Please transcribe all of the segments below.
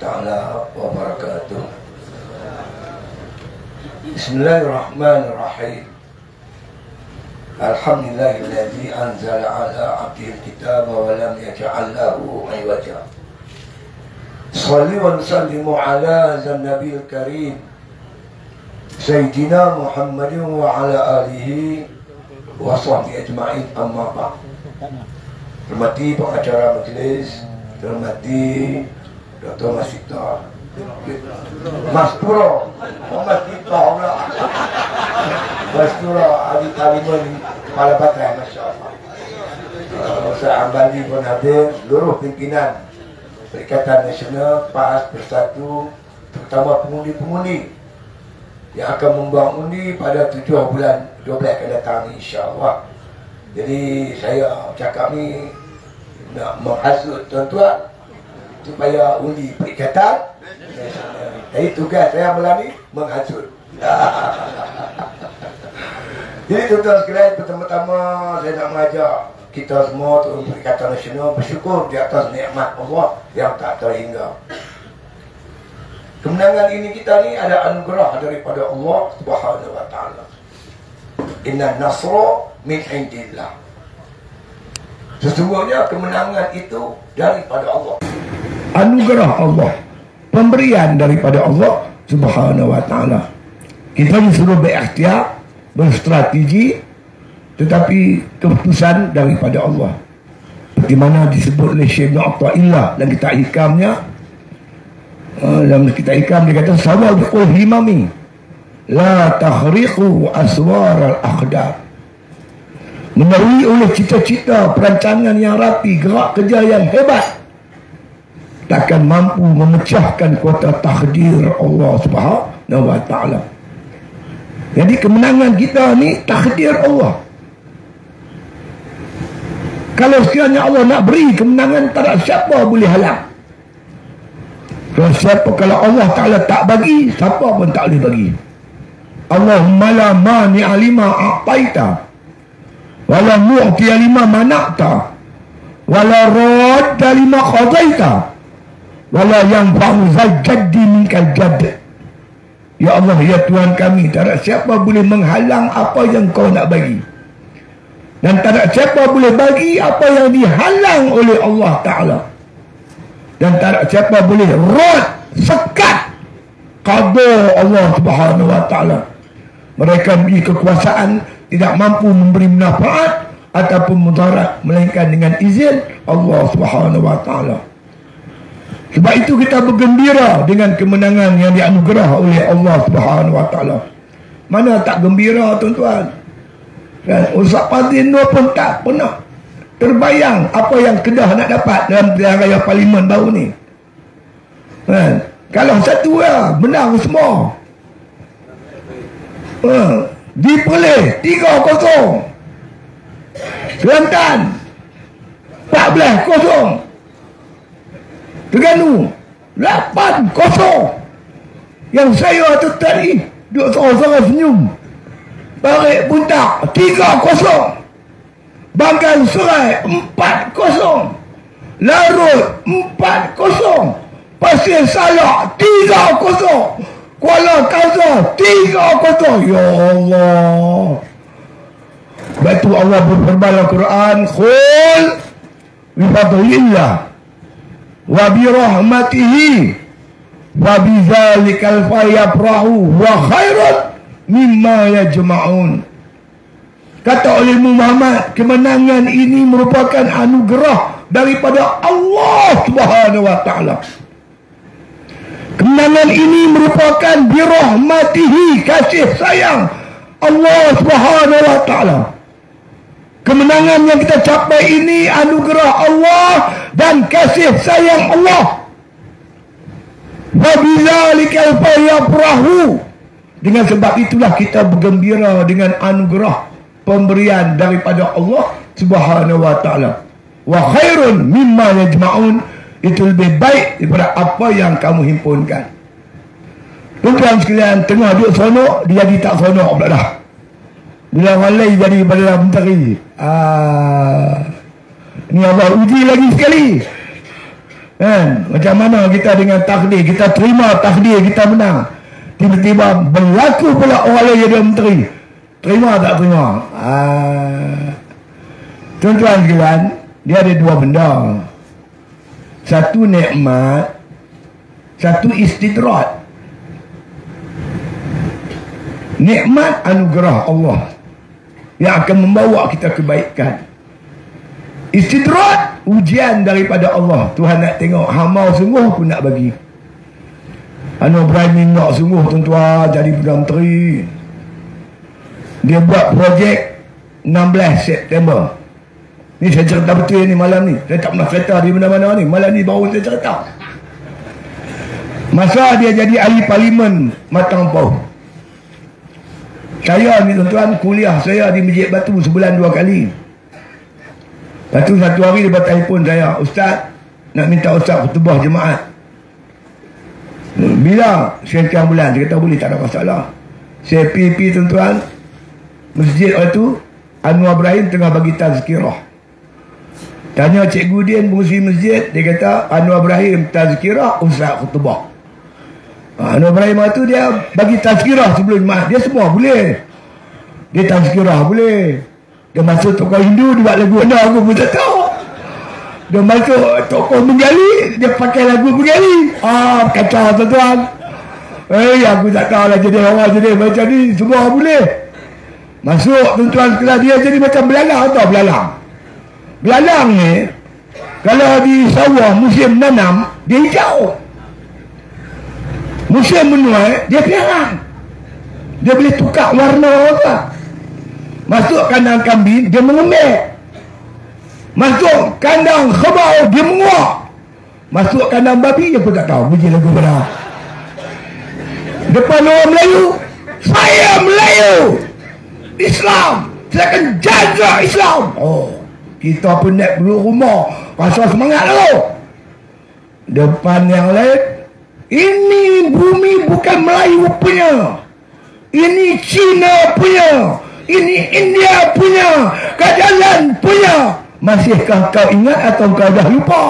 تعالى وبركاته. بسم الله الرحمن الرحيم. الحمد لله الذي أنزل على عبده الكتاب ولم يجعل له عوجا. صلي ونسلم على النبي الكريم سيدنا محمد وعلى آله وصحبه أجمعين. أما بعد. Hormati pengacara majlis, hormati Dr. Masita Mas Puro Mas Tito pula. Mas Puro Adi Taliman Kepala Batai Masya Allah uh, Ustaz Ambali pun hadir Seluruh pimpinan Perikatan Nasional PAS Bersatu Terutama pengundi-pengundi Yang akan membuang undi pada 7 bulan 12 akan datang insyaAllah. Jadi saya cakap ni nak menghasut tuan-tuan supaya undi perikatan jadi tugas saya malam ni menghasut jadi tuan-tuan sekalian pertama-tama saya nak mengajak kita semua turun perikatan nasional bersyukur di atas nikmat Allah yang tak terhingga kemenangan ini kita ni ada anugerah daripada Allah subhanahu wa ta'ala inna nasra min indillah. Sesungguhnya kemenangan itu daripada Allah. Anugerah Allah. Pemberian daripada Allah subhanahu wa ta'ala. Kita disuruh berikhtiar, berstrategi, tetapi keputusan daripada Allah. Seperti mana disebut oleh Syekh Nu'atta Illah dan kita ikamnya, uh, dalam kita ikam dia kata, Sawal himami, la tahriqu aswar al-akhdar melalui oleh cita-cita perancangan yang rapi gerak kerja yang hebat takkan mampu memecahkan kuota takdir Allah subhanahu wa ta'ala. Jadi kemenangan kita ni takdir Allah. Kalau sekiranya Allah nak beri kemenangan tak ada siapa boleh halang. Kalau siapa kalau Allah Ta'ala tak bagi siapa pun tak boleh bagi. Allahumma la mani alima a'taita wala mu'ti lima manakta wala radda lima qadaita wala yang fa'u zajaddi minkal jadd ya Allah ya Tuhan kami tak siapa boleh menghalang apa yang kau nak bagi. Dan tak siapa boleh bagi apa yang dihalang oleh Allah Ta'ala. Dan tak siapa boleh rod sekat qada Allah Subhanahu Wa Ta'ala. Mereka beri kekuasaan tidak mampu memberi manfaat ataupun mudarat melainkan dengan izin Allah Subhanahu wa taala. Sebab itu kita bergembira dengan kemenangan yang dianugerah oleh Allah Subhanahu wa taala. Mana tak gembira tuan-tuan? Dan Ustaz Nur pun tak pernah terbayang apa yang Kedah nak dapat dalam pilihan raya parlimen baru ni. Kan? Kalau satu ya, menang semua. Ha diperoleh 3-0 Kelantan 14-0 Terengganu 8-0 yang saya tu tadi duduk seorang-seorang senyum. Barik Buntak 3-0 Bangkan Serai 4-0 Larut 4-0 Pasir Salak 3-0 Kuala Kaza tiga kota ya Allah. Batu Allah berfirman dalam Quran Khul Bifadlillah Wa birahmatihi Wa bizalikal fayafrahu Wa khairat Mimma yajma'un Kata oleh Muhammad Kemenangan ini merupakan anugerah Daripada Allah Subhanahu wa ta'ala Kemenangan ini merupakan birahmatihi kasih sayang Allah Subhanahu wa taala. Kemenangan yang kita capai ini anugerah Allah dan kasih sayang Allah. Wa bizalika fayafrahu. Dengan sebab itulah kita bergembira dengan anugerah pemberian daripada Allah Subhanahu wa taala. Wa khairun mimma yajma'un itu lebih baik daripada apa yang kamu himpunkan. Tuan sekalian tengah duduk sonok, dia jadi tak sonok pula dah. Bila lain jadi pada menteri. Ah, ni Allah uji lagi sekali. Kan? Macam mana kita dengan takdir, kita terima takdir, kita menang. Tiba-tiba berlaku pula orang lain jadi menteri. Terima tak terima? Ah. Tuan-tuan sekalian, dia ada dua benda. Satu nikmat, satu istidrat. Nikmat anugerah Allah yang akan membawa kita kebaikan. Istidrat ujian daripada Allah. Tuhan nak tengok hamba sungguh pun nak bagi. Anu Ibrahim nak sungguh tuan-tuan jadi Perdana Menteri. Dia buat projek 16 September. Ni saya cerita betul ni malam ni. Saya tak pernah cerita di mana-mana ni. Malam ni baru saya cerita. Masa dia jadi ahli parlimen Matang Pau. Saya ni tuan-tuan kuliah saya di Masjid Batu sebulan dua kali. Lepas tu satu hari dia telefon saya. Ustaz nak minta ustaz khutbah jemaat. Bila? Sekian bulan. Dia kata boleh tak ada masalah. Saya pergi tuan-tuan. Masjid itu Anwar Ibrahim tengah bagi tazkirah. Tanya cikgu dia Pengusi masjid Dia kata Anwar Ibrahim tazkirah Ustaz khutbah. Ha, Anwar Ibrahim itu dia bagi tazkirah sebelum jemaah Dia semua boleh. Dia tazkirah boleh Dia masuk tokoh Hindu Dia buat lagu Anda aku pun tak tahu. Dia masuk tokoh menggali Dia pakai lagu menggali Ah kacau tuan-tuan. Eh aku tak tahu lah jadi orang jadi macam ni Semua boleh. Masuk tuan-tuan sekolah dia jadi macam belalang atau belalang? Belalang ni Kalau di sawah musim nanam Dia hijau. Musim menuai Dia piarang Dia boleh tukar warna apa Masuk kandang kambing Dia mengembek Masuk kandang kebau dia menguak. Masuk kandang babi dia pun tak tahu bunyi lagu mana. Depan orang Melayu, saya Melayu. Islam. Saya akan jaga Islam. Oh, kita pun nak pergi rumah. Pasal semangat dulu. Depan yang lain, ini bumi bukan Melayu punya. Ini Cina punya. Ini India punya. Kajalan punya. Masihkah kau ingat atau kau dah lupa?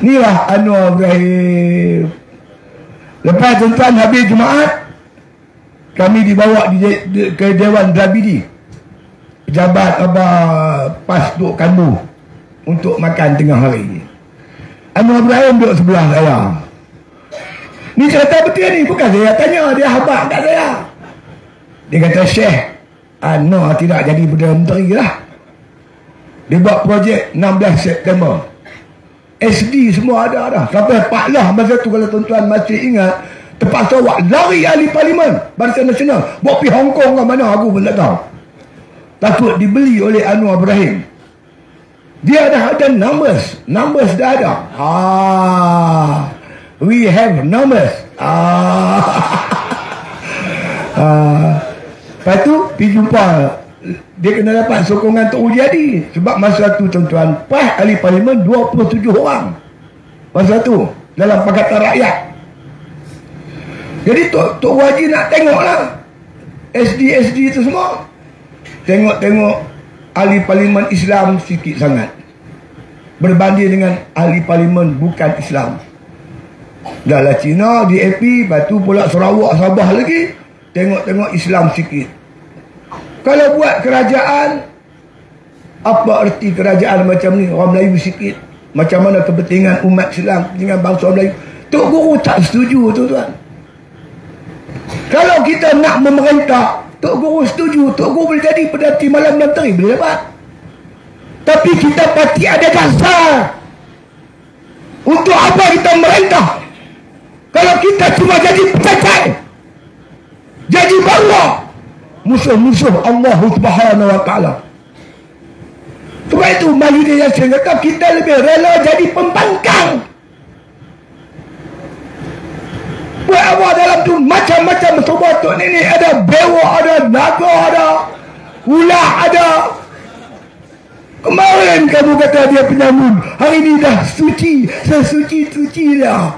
Inilah Anwar Ibrahim. Lepas tuan-tuan habis Jumaat, kami dibawa di, di, ke Dewan Drabidi. Pejabat apa pas duk kandu untuk makan tengah hari. Anwar Ibrahim duduk sebelah saya. Ni cerita betul ni, bukan saya tanya, dia habak kat saya. Dia kata, Syekh, Anwar tidak jadi Perdana Menteri lah. Dia buat projek 16 September. SD semua ada dah. Sampai Pak Lah masa tu kalau tuan-tuan masih ingat. Terpaksa awak lari ahli parlimen. Barisan Nasional. Buat pergi Hong Kong ke mana aku pun tak tahu. Takut dibeli oleh Anwar Ibrahim. Dia dah ada numbers. Numbers dah ada. Ah, We have numbers. Ah. ah. Lepas tu, pergi jumpa. Dia kena dapat sokongan Tok Ujiadi sebab masa tu tuan-tuan PAS ahli parlimen 27 orang. Masa tu dalam Pakatan Rakyat. Jadi Tok, Tok Waji nak tengok lah SD-SD tu semua. Tengok-tengok ahli parlimen Islam sikit sangat. Berbanding dengan ahli parlimen bukan Islam. Dah lah Cina di AP lepas tu pula Sarawak Sabah lagi tengok-tengok Islam sikit. Kalau buat kerajaan apa erti kerajaan macam ni? Orang Melayu sikit. Macam mana kepentingan umat Islam dengan bangsa Melayu? Tok Guru tak setuju tuan-tuan kalau kita nak memerintah Tok Guru setuju. Tok Guru boleh jadi pedati malam dan teri boleh dapat. Tapi kita pasti ada dasar untuk apa kita merintah kalau kita cuma jadi pecacat jadi bawah musuh-musuh Allah Subhanahu wa taala. Sebab itu Mahdi Yassin kata kita lebih rela jadi pembangkang. Buat apa dalam tu? Macam-macam sebab tu ni ada bewa ada naga ada ulah ada. Kemarin kamu kata dia penyamun Hari ini dah suci Sesuci-suci dah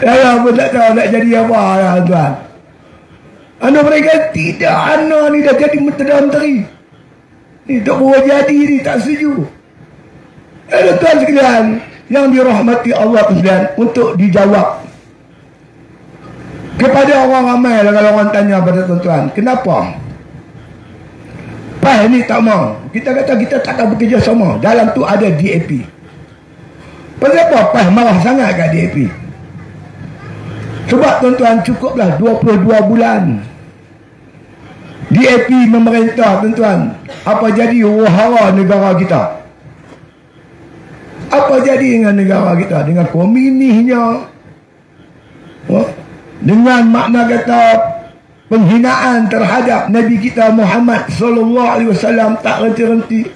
Ya, ya, pun tak tahu nak jadi apa ya, tuan. Anak mereka tidak Anak ni dah jadi menteri menteri Ni tak boleh jadi ni tak setuju. Eh, tuan sekalian, yang dirahmati Allah sekalian untuk dijawab kepada orang ramai lah kalau orang tanya pada tuan-tuan kenapa? PAS ni tak mau. Kita kata kita tak akan bekerja sama. Dalam tu ada DAP pasal apa PAS marah sangat kat DAP sebab tuan-tuan cukuplah 22 bulan. DAP memerintah tuan-tuan apa jadi wahara negara kita? Apa jadi dengan negara kita? Dengan komunihnya? Oh, dengan makna kata penghinaan terhadap Nabi kita Muhammad sallallahu alaihi wasallam tak henti-henti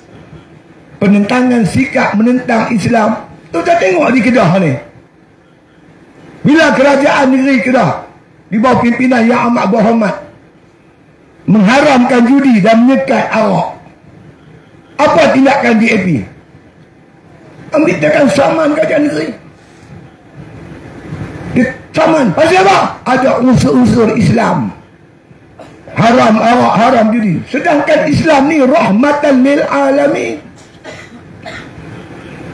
penentangan sikap menentang Islam. Tu kita tengok di Kedah ni bila kerajaan negeri Kedah di bawah pimpinan Yang Amat Berhormat mengharamkan judi dan menyekat arak apa tindakan DAP ambil tekan saman kerajaan negeri Saman. Pasal apa? Ada unsur-unsur Islam. Haram arak, haram judi. Sedangkan Islam ni rahmatan lil alamin.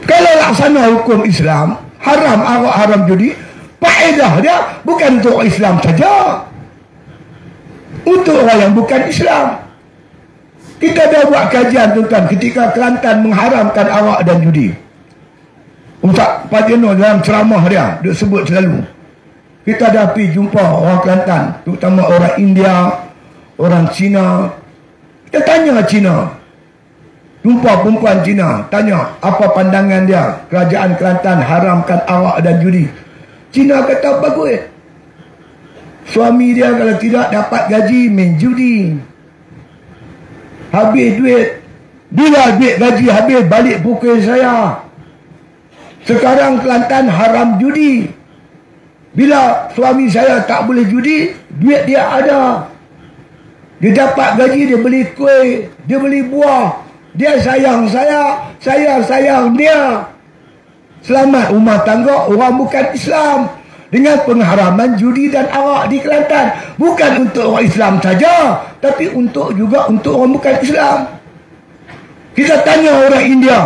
Kalau laksana hukum Islam, haram arak, haram judi, faedah dia bukan untuk Islam saja. Untuk orang yang bukan Islam. Kita dah buat kajian tuan ketika Kelantan mengharamkan arak dan judi. Ustaz Pajeno dalam ceramah dia, dia sebut selalu. Kita dah pergi jumpa orang Kelantan, terutama orang India, orang Cina. Kita tanya Cina. Jumpa perempuan Cina, tanya apa pandangan dia kerajaan Kelantan haramkan arak dan judi. Cina kata bagus. Suami dia kalau tidak dapat gaji main judi. Habis duit. Bila duit gaji habis balik pukul saya. Sekarang Kelantan haram judi. Bila suami saya tak boleh judi, duit dia ada. Dia dapat gaji, dia beli kuih, dia beli buah. Dia sayang saya, saya sayang dia. Selamat rumah tangga orang bukan Islam. Dengan pengharaman judi dan arak di Kelantan. Bukan untuk orang Islam saja. Tapi untuk juga untuk orang bukan Islam. Kita tanya orang India.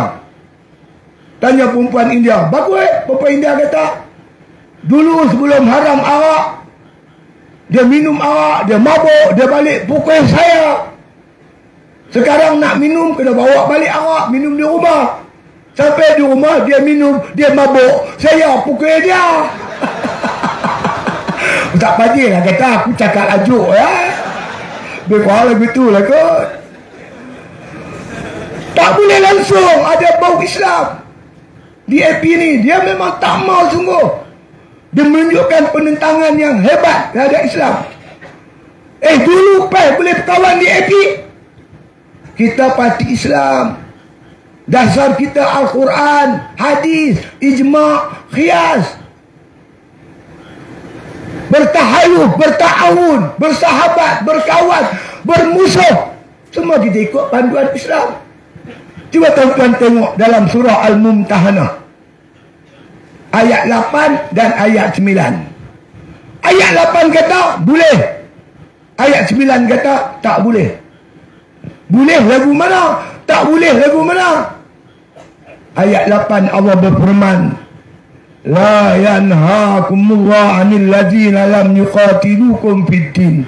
Tanya perempuan India. Bagus, perempuan India kata, Dulu sebelum haram arak Dia minum arak Dia mabuk Dia balik pukul saya Sekarang nak minum Kena bawa balik arak Minum di rumah Sampai di rumah Dia minum Dia mabuk Saya pukul dia Tak pagi lah kata Aku cakap ajuk ya Dia kurang lagu tu lah kot Tak boleh langsung Ada bau Islam DAP ni Dia memang tak mau sungguh dia menunjukkan penentangan yang hebat terhadap Islam. Eh dulu PAS boleh berkawan di AP. Kita parti Islam. Dasar kita Al-Quran, hadis, ijma' khiyas. Bertahayuh, bertahun, bersahabat, berkawan, bermusuh. Semua kita ikut panduan Islam. Cuba tuan-tuan tengok dalam surah Al-Mumtahanah ayat 8 dan ayat 9 ayat 8 kata boleh ayat 9 kata tak boleh boleh lagu mana tak boleh lagu mana ayat 8 Allah berfirman la yanhaakumullah 'anil ladzina lam yuqatilukum fid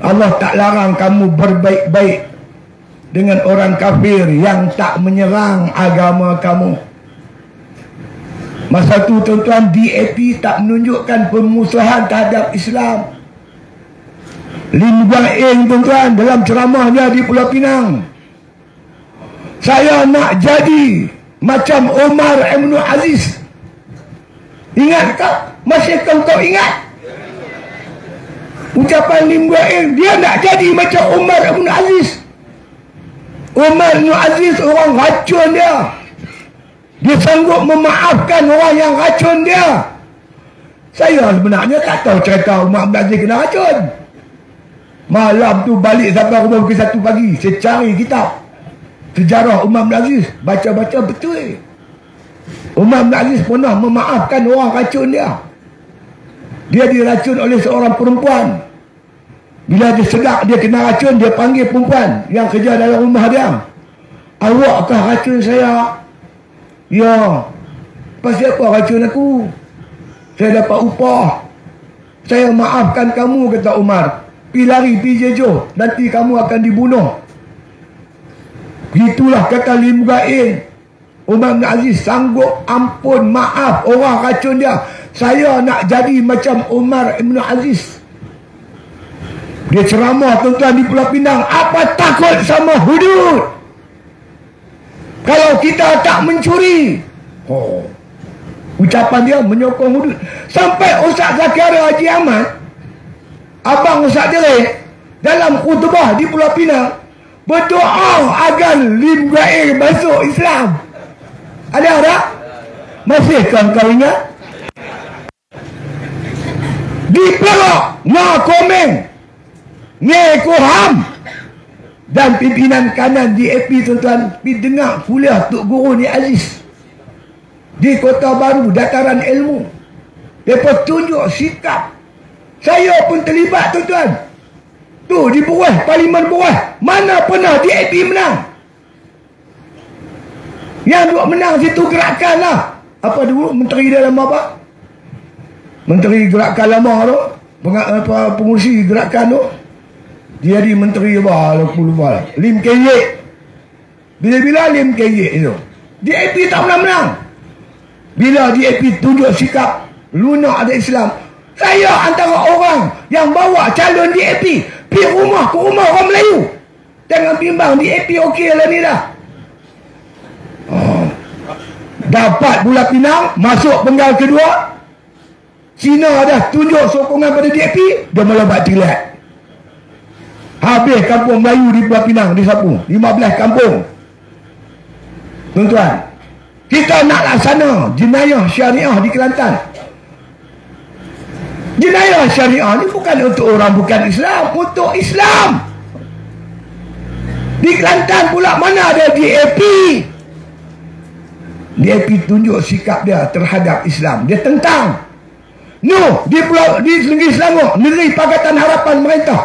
Allah tak larang kamu berbaik-baik dengan orang kafir yang tak menyerang agama kamu Masa tu tuan-tuan DAP tak menunjukkan pemusuhan terhadap Islam. Lim Guang Eng tuan-tuan dalam ceramahnya di Pulau Pinang. Saya nak jadi macam Omar Ibn Aziz. Ingat kau? Masih kau kau ingat? Ucapan Lim Guang Eng, dia nak jadi macam Omar Ibn Aziz. Omar Ibn Aziz orang racun dia. Dia sanggup memaafkan orang yang racun dia. Saya sebenarnya tak tahu cerita Umar bin Aziz kena racun. Malam tu balik sampai rumah pukul satu pagi. Saya cari kitab. Sejarah Umar bin Aziz. Baca-baca betul. Umar bin Aziz pernah memaafkan orang racun dia. Dia diracun oleh seorang perempuan. Bila dia sedap, dia kena racun, dia panggil perempuan yang kerja dalam rumah dia. Awakkah racun saya? Ya. Pasal apa racun aku? Saya dapat upah. Saya maafkan kamu, kata Umar. Pi lari, pi jejo. Nanti kamu akan dibunuh. Itulah kata Lim Gain. Umar bin Aziz sanggup ampun, maaf orang racun dia. Saya nak jadi macam Umar bin Aziz. Dia ceramah tuan-tuan di Pulau Pinang. Apa takut sama hudud? Kalau kita tak mencuri. Oh. Ucapan dia menyokong hudud. Sampai Ustaz Zakaria Haji Ahmad. Abang Ustaz Jelek. Dalam khutbah di Pulau Pinang. Berdoa agar Lim Gair masuk Islam. Ada tak? Masih kau kau ingat? Di Perak. Nah komen. Ngeko Ham dan pimpinan kanan di AP tuan-tuan pergi dengar kuliah Tok Guru ni Aziz di Kota Baru dataran ilmu mereka tunjuk sikap saya pun terlibat tuan-tuan tu di bawah parlimen bawah mana pernah di AP menang? Yang duk menang situ gerakan lah. Apa dulu menteri dalam apa menteri gerakan lama tu. Pengurusi gerakan tu. Dia di menteri apa lupa lupa lim keye bila-bila lim keye itu DAP tak menang-menang bila DAP tunjuk sikap lunak ada Islam saya antara orang yang bawa calon DAP pergi rumah ke rumah orang Melayu jangan bimbang DAP okey lah ni dah oh. dapat bulan pinang masuk penggal kedua Cina dah tunjuk sokongan pada DAP dia melebat tilat Habis kampung Melayu di Pulau Pinang disapu. 15 kampung. Tuan-tuan. Kita nak laksana jenayah syariah di Kelantan. Jenayah syariah ni bukan untuk orang bukan Islam. Untuk Islam. Di Kelantan pula mana ada DAP. DAP tunjuk sikap dia terhadap Islam. Dia tentang. No, di Pulau di Negeri Selangor, negeri Pakatan Harapan Merintah.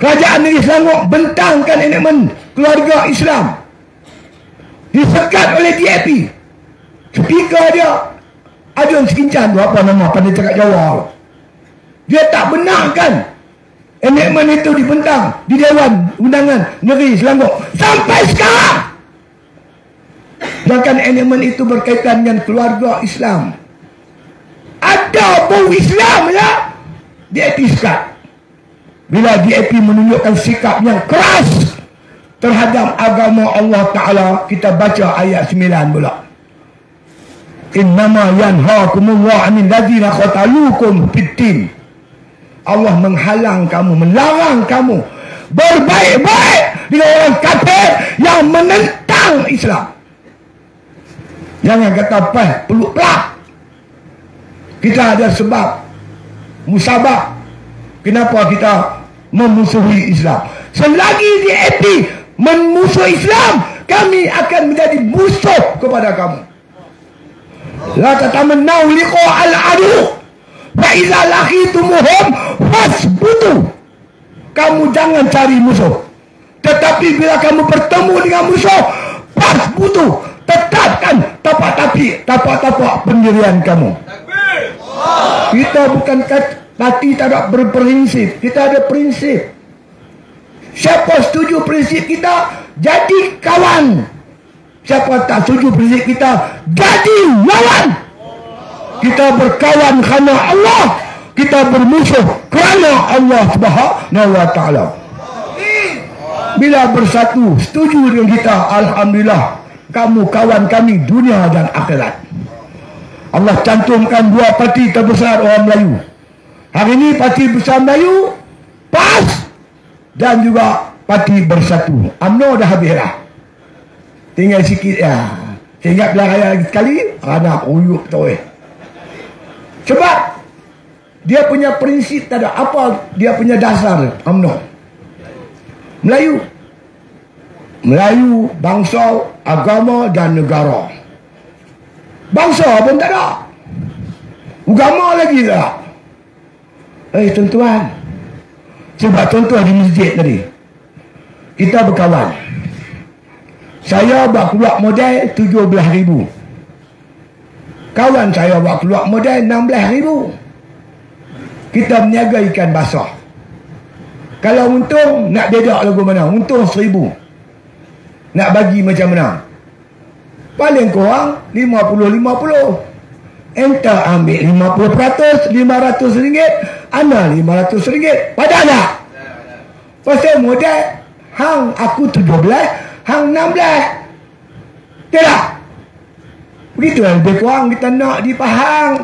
Kerajaan Negeri Selangor bentangkan elemen keluarga Islam. Disekat oleh DAP. Speaker dia Ajun Sekincan tu apa nama pada cakap Jawa. Dia tak benarkan elemen itu dibentang di Dewan Undangan Negeri Selangor. Sampai sekarang. Jangan elemen itu berkaitan dengan keluarga Islam. Ada bau Islam ya. Dia sekat. Bila DAP menunjukkan sikap yang keras terhadap agama Allah Ta'ala, kita baca ayat 9 pula. Innama yanhaakumullah anil ladhina khatalukum fitin. Allah menghalang kamu, melarang kamu berbaik-baik dengan orang kafir yang menentang Islam. Jangan kata apa, peluk pelak. Kita ada sebab musabak Kenapa kita memusuhi Islam? Selagi DAP memusuhi Islam, kami akan menjadi musuh kepada kamu. La tatamannaw liqa al-adu. Fa idza laqitumuhum fasbutu. Kamu jangan cari musuh. Tetapi bila kamu bertemu dengan musuh, fasbutu. Tetapkan tapak-tapak tapak-tapak pendirian kamu. Kita bukan kata Tapi tak ada berprinsip. Kita ada prinsip. Siapa setuju prinsip kita, jadi kawan. Siapa tak setuju prinsip kita, jadi lawan. Kita berkawan kerana Allah. Kita bermusuh kerana Allah subhanahu wa ta'ala. Bila bersatu, setuju dengan kita, Alhamdulillah. Kamu kawan kami dunia dan akhirat. Allah cantumkan dua parti terbesar orang Melayu. Hari ini parti besar Melayu PAS dan juga parti bersatu. UMNO dah habis lah. Tinggal sikit ya. Ingat belah raya lagi sekali. Anak uyuk tu eh. Sebab dia punya prinsip tak ada. Apa dia punya dasar UMNO? Melayu. Melayu, bangsa, agama dan negara. Bangsa pun tak ada. Agama lagi tak Eh tuan-tuan Sebab tuan-tuan di masjid tadi Kita berkawan Saya buat keluar modal 17 ribu. Kawan saya buat keluar modal 16 ribu. Kita meniaga ikan basah. Kalau untung, nak dedak lagu mana? Untung seribu. Nak bagi macam mana? Paling kurang 50-50. Enta ambil 50%, 500 ringgit. Ana 500 ringgit. Pada tak? Pasal modal, hang aku 17, hang 16. Tidak. Begitu yang lebih kurang kita nak di Pahang.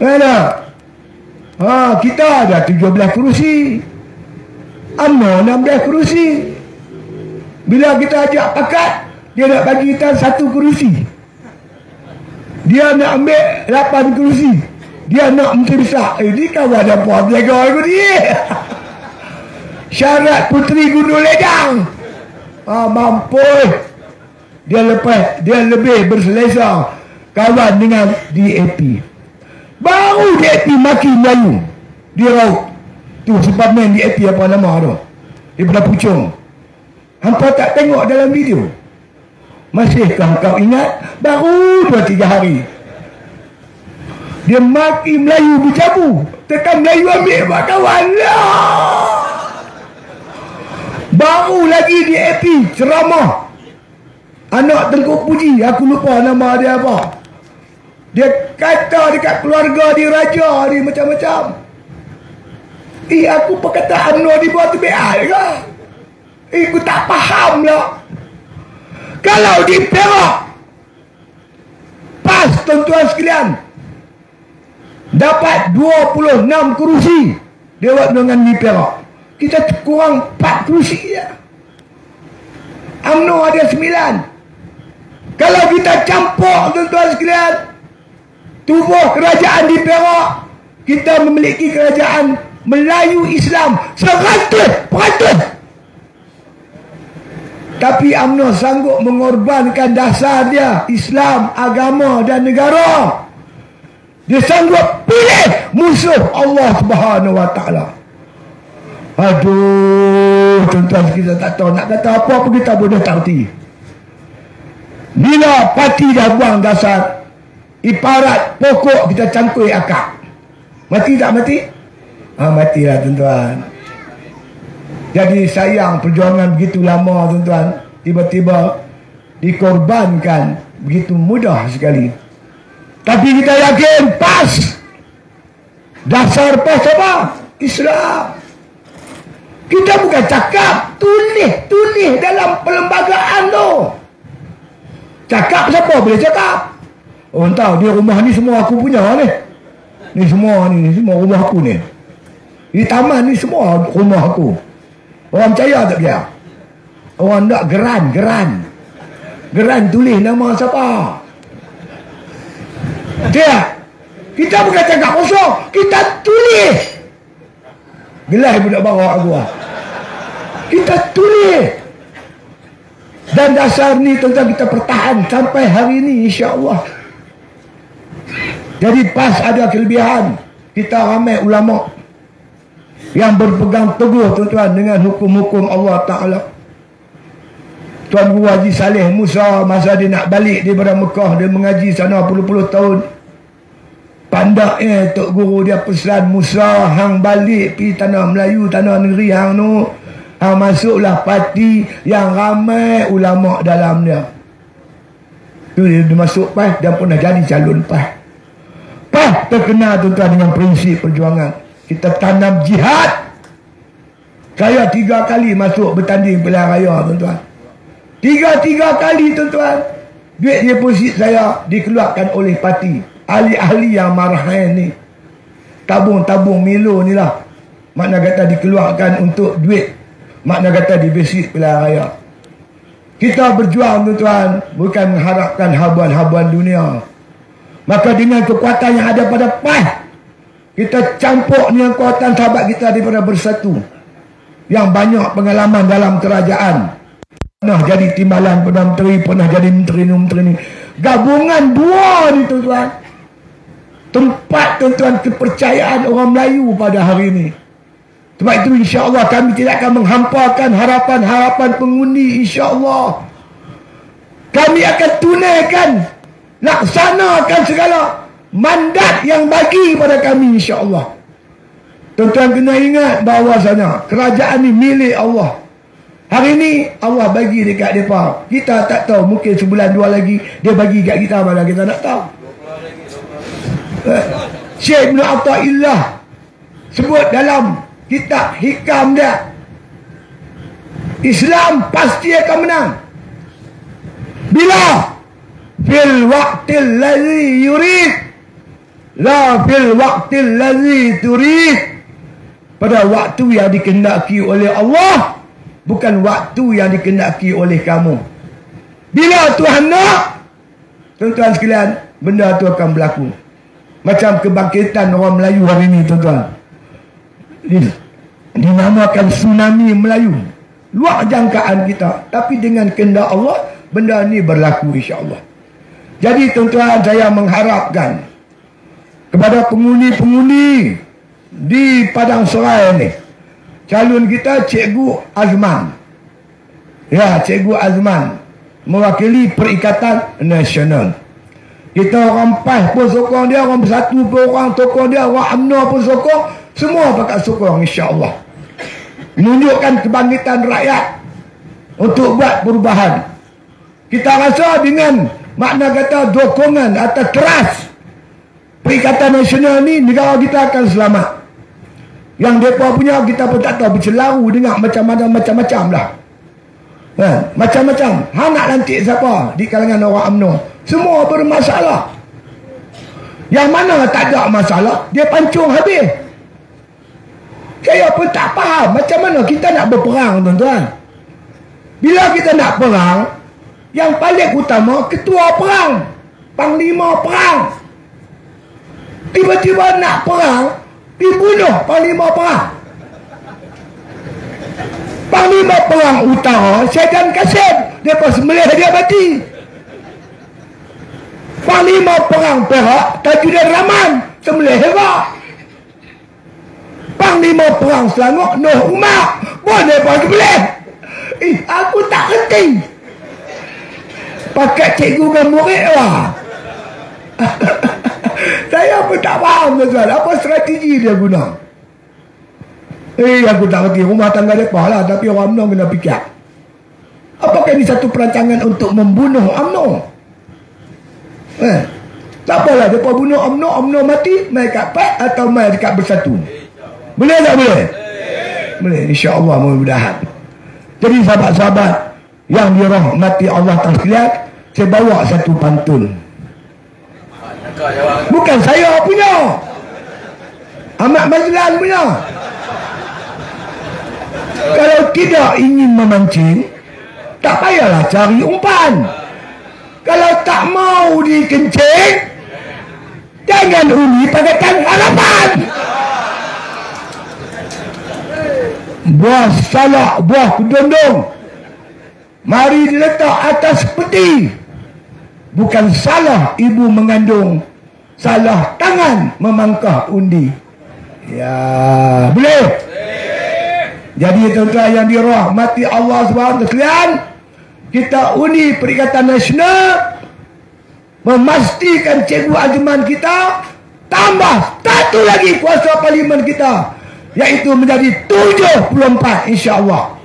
Mana? Ha, kita ada 17 kerusi. Ana 16 kerusi. Bila kita ajak pakat, dia nak bagi kita satu kerusi. Dia nak ambil 8 kerusi. Dia nak menteri besar. Eh, ni kawan apa? Jaga aku dia. Syarat puteri gunung ledang. Ah, mampu. Dia lepas, dia lebih berselesa kawan dengan DAP. Baru DAP maki Melayu. Dia raut. Tu sebab main DAP apa nama tu. Daripada Pucung. Hampa tak tengok dalam video. Masihkah kau ingat? Baru dua tiga hari. Dia maki Melayu bercabu. Tekan Melayu ambil buat kawan. Baru lagi di AP ceramah. Anak Tengku Puji. Aku lupa nama dia apa. Dia kata dekat keluarga di raja ni macam-macam. Eh aku perkataan Nur di bawah tu biar ke? Eh aku tak faham lah. Kalau di Perak Pas tuan-tuan sekalian Dapat 26 kerusi Dewan dengan di Perak Kita kurang 4 kerusi ya. UMNO ada 9 Kalau kita campur tuan-tuan sekalian Tubuh kerajaan di Perak Kita memiliki kerajaan Melayu Islam 100% tapi UMNO sanggup mengorbankan dasar dia Islam, agama dan negara Dia sanggup pilih musuh Allah Subhanahu Wa Taala. Aduh, tuan-tuan kita tak tahu nak kata apa pun kita boleh tak reti. Bila parti dah buang dasar, ibarat pokok kita cangkui akar. Mati tak mati? Ah, matilah tuan-tuan. Jadi sayang perjuangan begitu lama tuan-tuan Tiba-tiba dikorbankan begitu mudah sekali Tapi kita yakin pas Dasar pas apa? Islam Kita bukan cakap Tulis-tulis dalam perlembagaan tu Cakap siapa boleh cakap Oh entah dia rumah ni semua aku punya ni Ni semua ni, ni semua rumah aku ni Di taman ni semua rumah aku Orang percaya tak dia? Orang nak geran, geran. Geran tulis nama siapa? Dia. Kita bukan cakap kosong. Kita tulis. Gelas budak bawa aku. Ah. Kita tulis. Dan dasar ni tentang kita pertahan sampai hari ini insya-Allah. Jadi pas ada kelebihan kita ramai ulama yang berpegang teguh tuan-tuan dengan hukum-hukum Allah Ta'ala Tuan Guru Haji Saleh Musa masa dia nak balik daripada Mekah dia mengaji sana puluh-puluh tahun pandaknya Tok Guru dia pesan Musa hang balik pi tanah Melayu tanah negeri hang nu hang masuklah parti yang ramai ulama dalam dia tu dia, dia masuk pas dan pernah jadi calon pas. Pas terkenal tuan-tuan dengan prinsip perjuangan. Kita tanam jihad. Saya tiga kali masuk bertanding pilihan raya tuan-tuan. Tiga-tiga kali tuan-tuan. Duit deposit saya dikeluarkan oleh parti. Ahli-ahli yang marah ni. Tabung-tabung Milo ni lah. Makna kata dikeluarkan untuk duit makna kata deposit pilihan raya kita berjuang tuan-tuan bukan mengharapkan habuan-habuan dunia maka dengan kekuatan yang ada pada PAS kita campur dengan kekuatan sahabat kita daripada bersatu. Yang banyak pengalaman dalam kerajaan. Pernah jadi timbalan Perdana Menteri, pernah jadi Menteri ini, Menteri ini. Gabungan dua ni tuan-tuan. Tempat tuan-tuan kepercayaan orang Melayu pada hari ini. Sebab itu insya-Allah kami tidak akan menghampakan harapan-harapan pengundi insya-Allah. Kami akan tunaikan laksanakan segala mandat yang bagi pada kami insya-Allah. Tuan-tuan kena ingat bahawa sana kerajaan ni milik Allah. Hari ni Allah bagi dekat mereka. Kita tak tahu mungkin sebulan dua lagi dia bagi dekat kita mana kita nak tahu. Eh, Syekh Ibn Atta'illah sebut dalam kitab hikam dia. Islam pasti akan menang. Bila? Fil waqtil ladzi yurid. La fil waqtil ladzi turid. Pada waktu yang dikehendaki oleh Allah bukan waktu yang dikehendaki oleh kamu. Bila Tuhan nak tuan-tuan sekalian benda tu akan berlaku. Macam kebangkitan orang Melayu hari ini tuan-tuan dinamakan tsunami Melayu. Luar jangkaan kita tapi dengan kehendak Allah benda ni berlaku insya-Allah. Jadi tuan-tuan saya mengharapkan kepada pengundi-pengundi di Padang Serai ni calon kita Cikgu Azman. Ya Cikgu Azman mewakili Perikatan Nasional. Kita orang PAS pun sokong dia orang bersatu pun orang sokong dia orang UMNO pun sokong semua pakat sokong insya-Allah. Menunjukkan kebangkitan rakyat untuk buat perubahan. Kita rasa dengan makna kata dokongan atau keras Perikatan Nasional ni negara kita akan selamat. Yang mereka punya kita pun tak tahu bercelaru dengar macam-macam macam-macam lah. Ha, macam-macam. Ha nak lantik siapa di kalangan orang UMNO? Semua bermasalah. Yang mana tak ada masalah, dia pancung habis. Saya pun tak faham macam mana kita nak berperang tuan-tuan. Bila kita nak perang, yang paling utama ketua perang, panglima perang. Tiba-tiba nak perang, dibunuh panglima perang. Panglima perang utara, Syaitan Kasim, dia pas melih dia mati. Panglima perang Perak, Tajuddin Rahman, semelih hebat. Panglima perang Selangor Noh Umar boleh bagi boleh. Eh aku tak kerti pakai cikgu dengan murid lah. Saya pun tak faham tuan apa strategi dia guna? Eh aku tak kerti rumah tangga mereka lah tapi orang UMNO kena fikir. Apakah ini satu perancangan untuk membunuh UMNO eh tak apalah. Mereka bunuh UMNO UMNO mati mereka pat atau mereka bersatu boleh tak boleh? Boleh. InsyaAllah mudah-mudahan. Jadi sahabat-sahabat yang dirahmati Allah sekalian, saya bawa satu pantun. Bukan saya punya. Ahmad Mazlan punya. Kalau tidak ingin memancing, tak payahlah cari umpan. Kalau tak mau dikencing, jangan uni pakai harapan. Buah salak, buah kedondong. Mari diletak atas peti. Bukan salah ibu mengandung. Salah tangan memangkah undi. Ya, boleh? Jadi tuan-tuan yang dirahmati Allah Subhanahu sekalian, kita undi Perikatan Nasional memastikan cikgu ajuman kita tambah satu lagi kuasa parlimen kita iaitu menjadi 74 insya-Allah.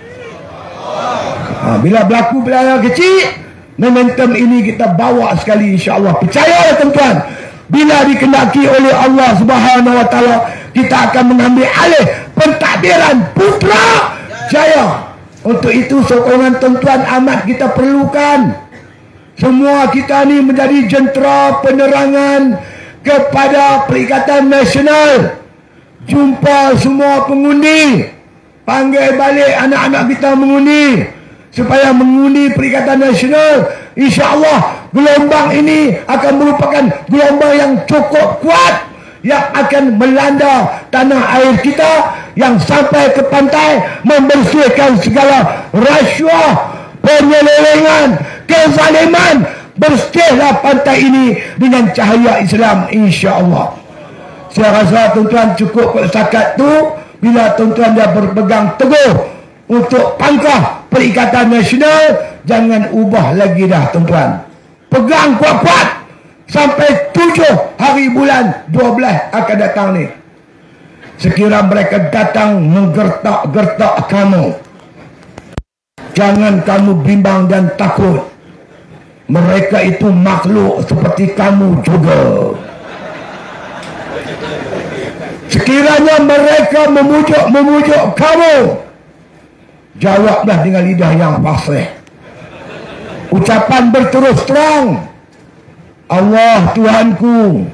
Ha, bila berlaku belanja kecil, momentum ini kita bawa sekali insya-Allah. Percayalah tuan-tuan, bila dikendaki oleh Allah Subhanahu wa taala, kita akan mengambil alih pentadbiran putra jaya. Untuk itu sokongan tuan-tuan amat kita perlukan. Semua kita ni menjadi jentera penerangan kepada Perikatan Nasional jumpa semua pengundi. Panggil balik anak-anak kita mengundi. Supaya mengundi Perikatan Nasional. insyaAllah gelombang ini akan merupakan gelombang yang cukup kuat. Yang akan melanda tanah air kita. Yang sampai ke pantai membersihkan segala rasuah penyelewengan kezaliman. Bersihlah pantai ini dengan cahaya Islam insyaAllah saya rasa tuan-tuan cukup setakat tu bila tuan-tuan dia berpegang teguh untuk pangkah perikatan nasional jangan ubah lagi dah tuan-tuan. Pegang kuat-kuat sampai tujuh hari bulan dua belas akan datang ni. Sekira mereka datang menggertak-gertak kamu jangan kamu bimbang dan takut. Mereka itu makhluk seperti kamu juga. Sekiranya mereka memujuk-memujuk kamu, jawablah dengan lidah yang fasih. Ucapan berterus terang, Allah Tuhanku,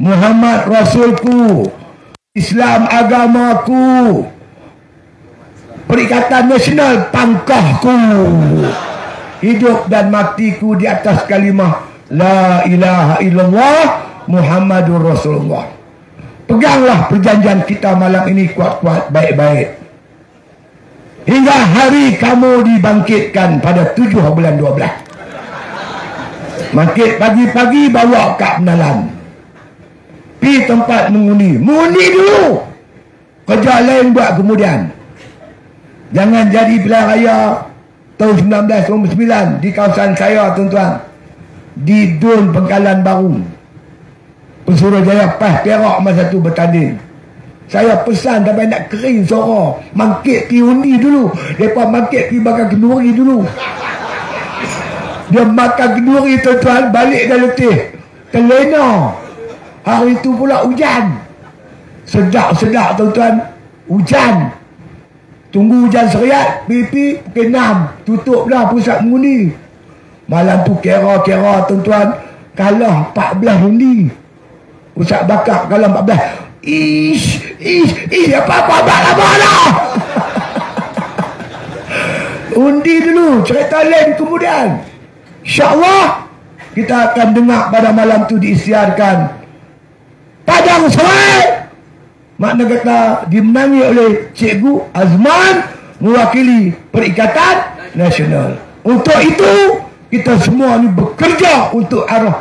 Muhammad Rasulku, Islam agamaku, Perikatan Nasional pangkahku hidup dan matiku di atas kalimah la ilaha illallah Muhammadur Rasulullah. Peganglah perjanjian kita malam ini kuat-kuat baik-baik. Hingga hari kamu dibangkitkan pada tujuh bulan dua belas. Bangkit pagi-pagi bawa kak penalan. Pi tempat mengundi. Mengundi dulu. Kerja lain buat kemudian. Jangan jadi pilihan raya tahun 1999 di kawasan saya tuan-tuan di Dun Pengkalan Baru Pesuruhjaya Pas Perak masa tu bertanding. Saya pesan sampai nak kering suara. Mangkit pi undi dulu. Mereka mangkit pi makan kenduri dulu. Dia makan kenduri tuan-tuan balik dah letih. Terlena. Hari itu pula hujan. Sedap-sedap tuan-tuan. Hujan. Tunggu hujan seriat, pipi pukul 6. Tutup dah pusat mengundi. Malam tu kera-kera tuan-tuan. Kalah 14 undi. Pusat bakar kalah 14. Ish, ish, ish, apa-apa, apa-apa lah. undi dulu, cerita lain kemudian. InsyaAllah, kita akan dengar pada malam tu diisiarkan. Padang serai. Makna kata dimenangi oleh Cikgu Azman mewakili Perikatan Nasional. Untuk itu kita semua ni bekerja untuk arah